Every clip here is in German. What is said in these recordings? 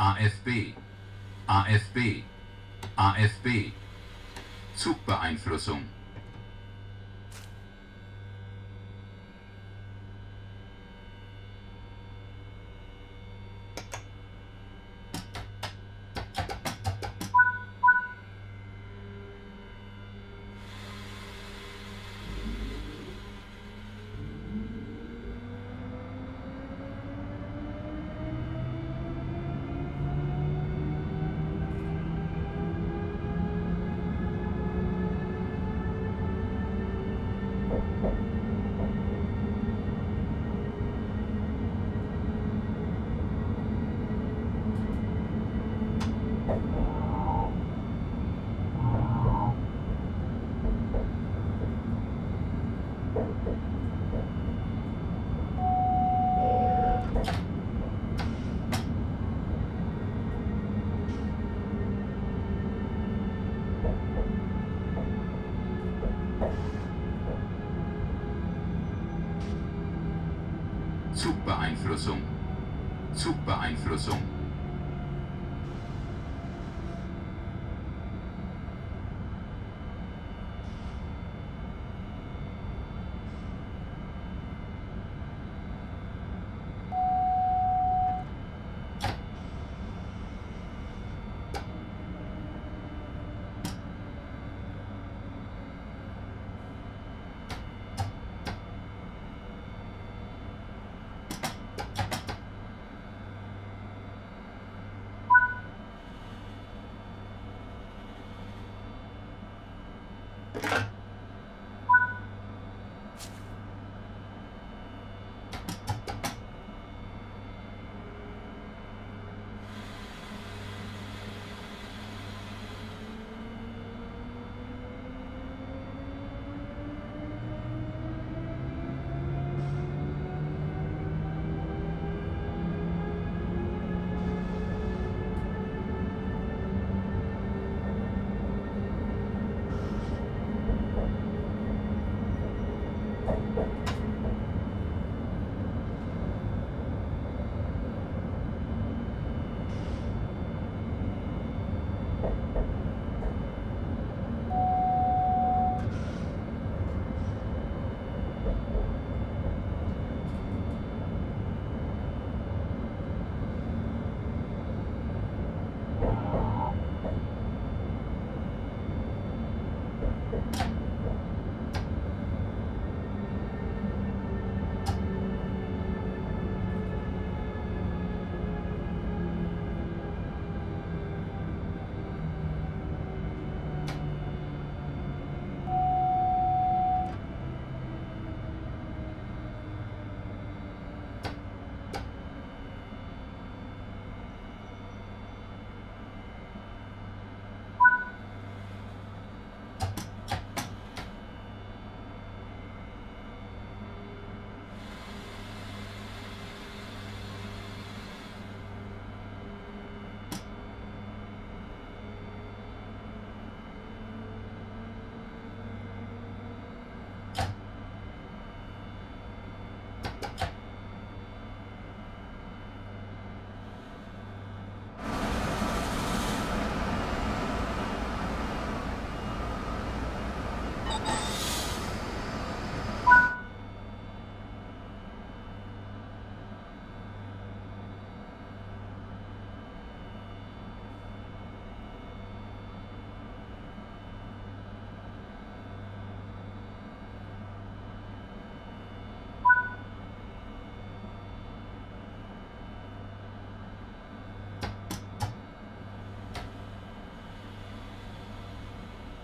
AFB, AFB, AFB. Zugbeeinflussung. Zugbeeinflussung. Zugbeeinflussung.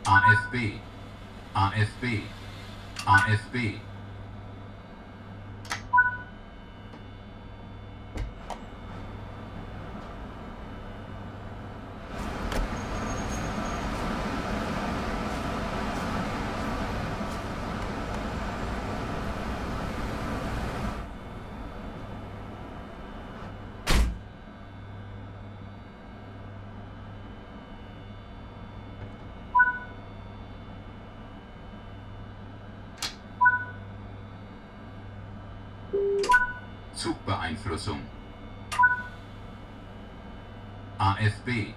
AFB, AFB, AFB. Zugbeeinflussung. AFB.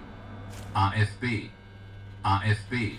AFB. AFB.